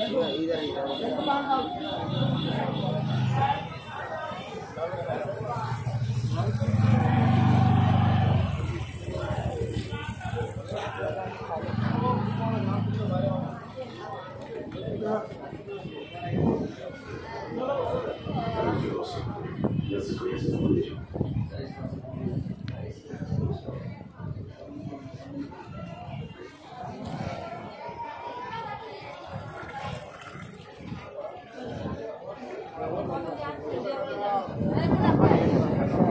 啊！一袋一袋的。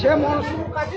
সে মনসুর কাছে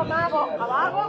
Abajo, abajo.